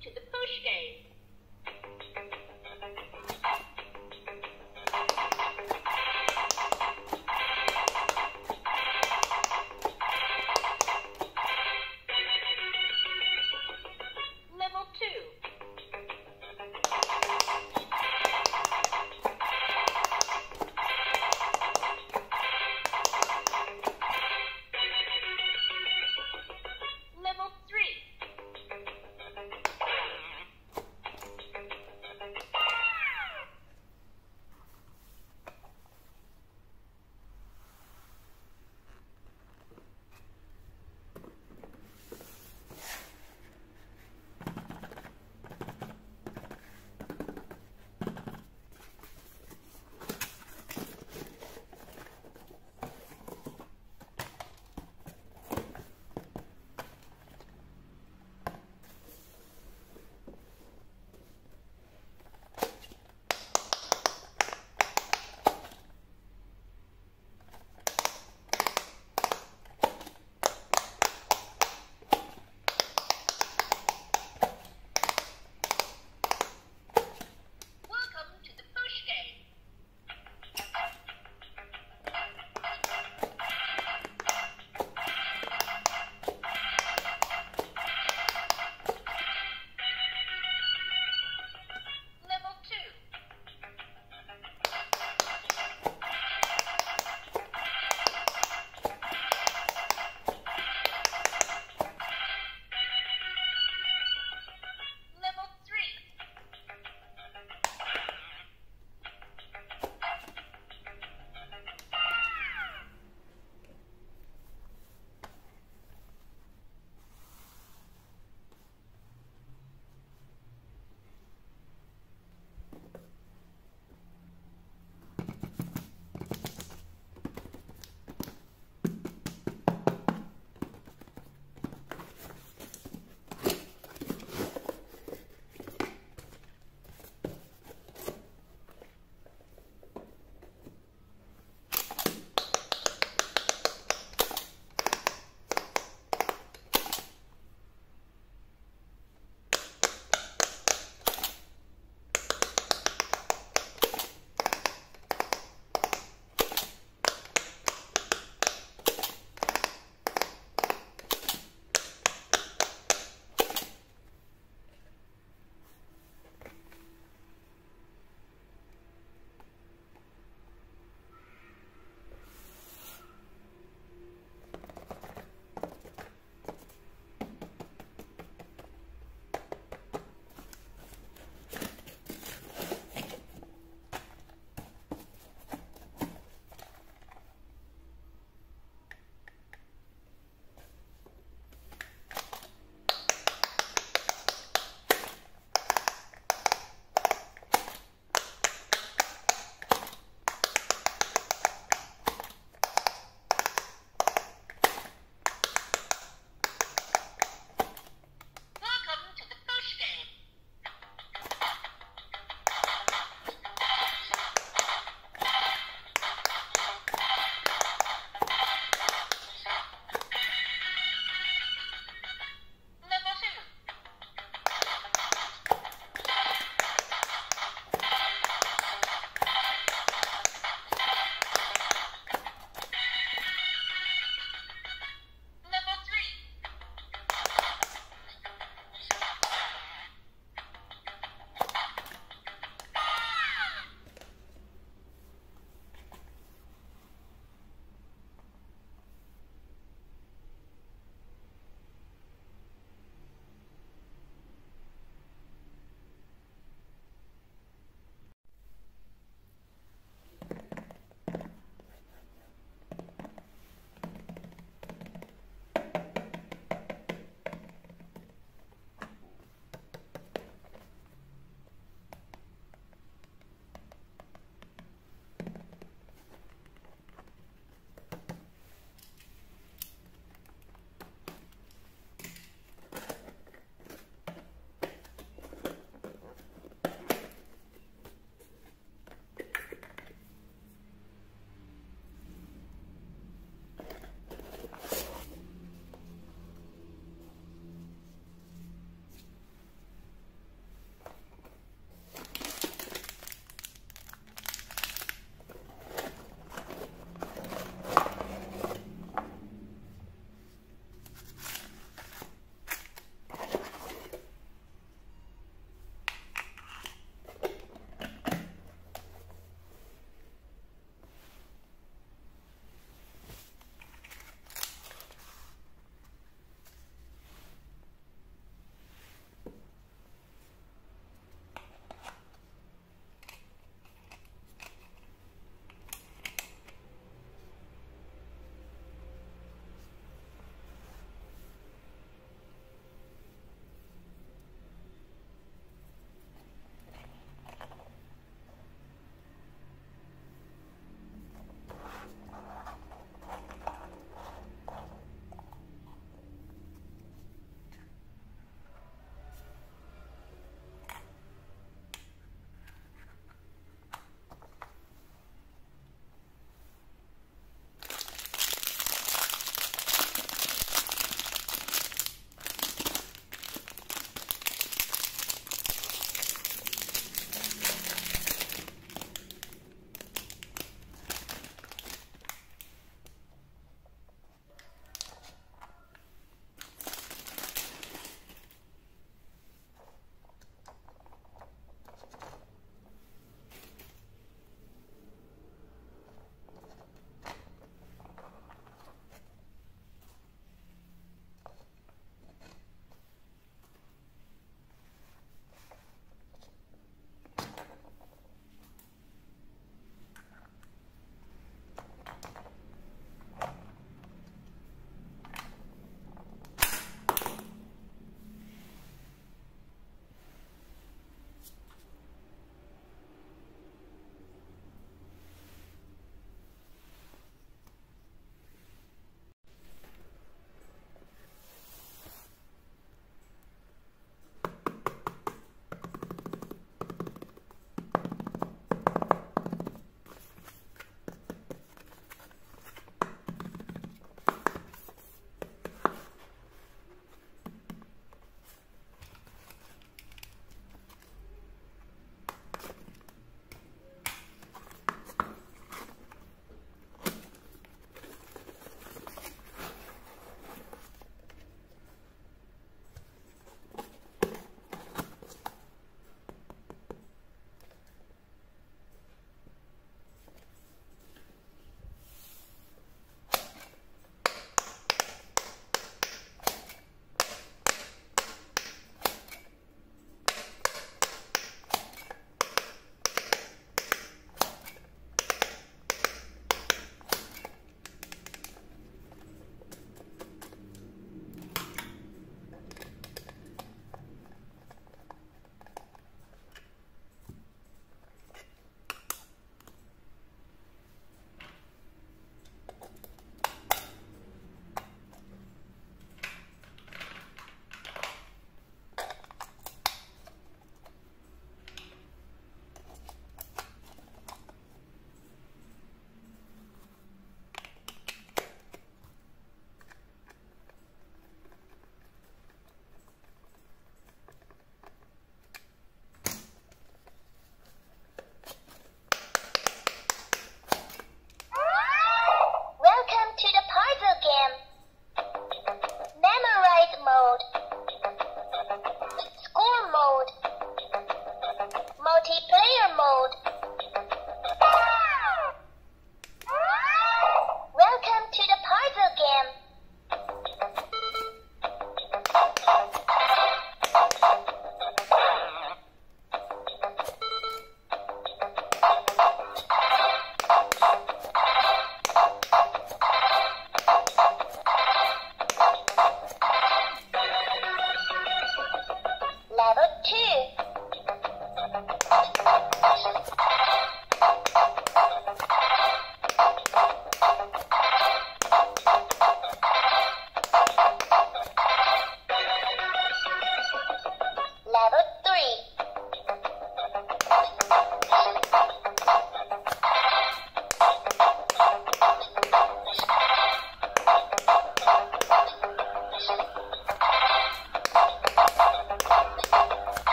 to the